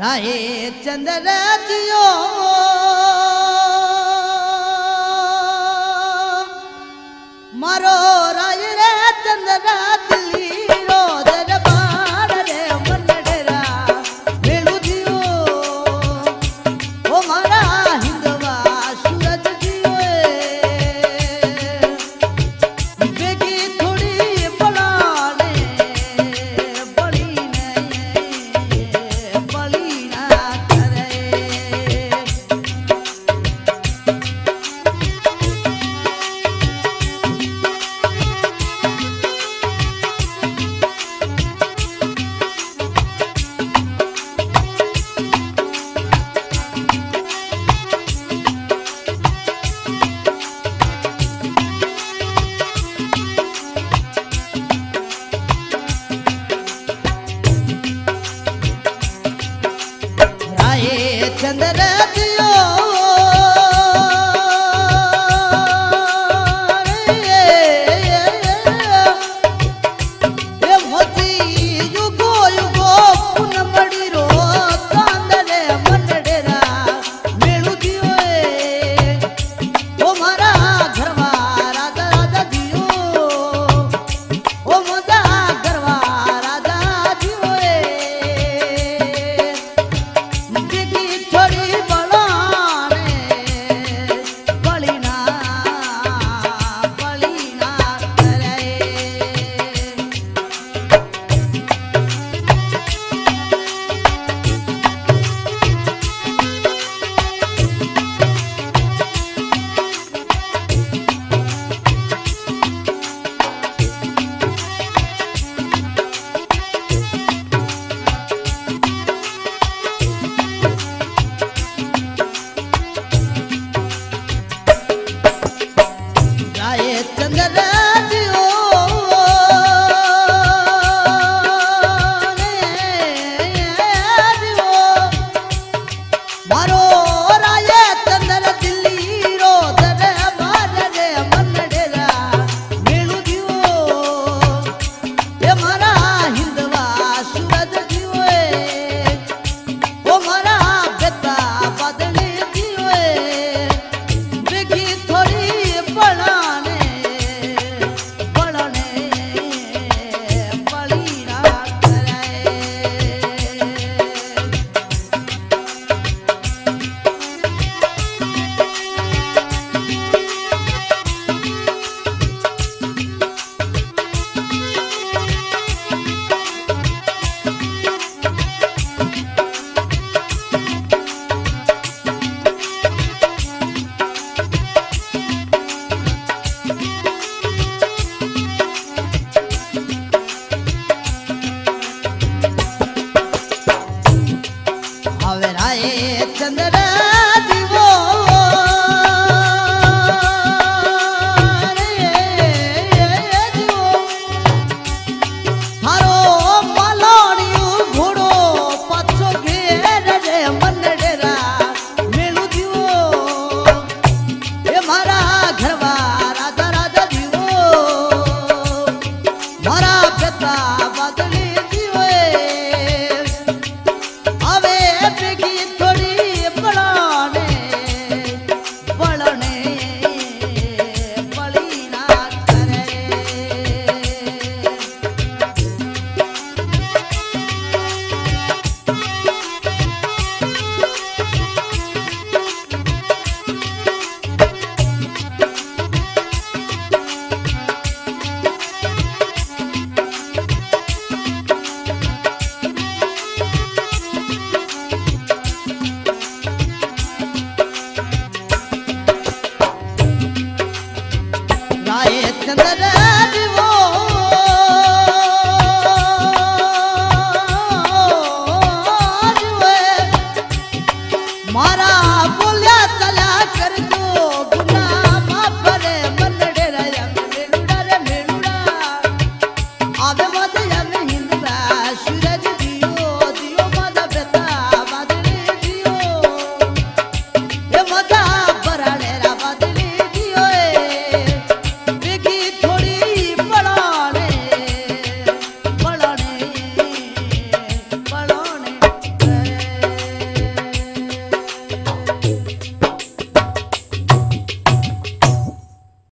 रहे चंद्र ज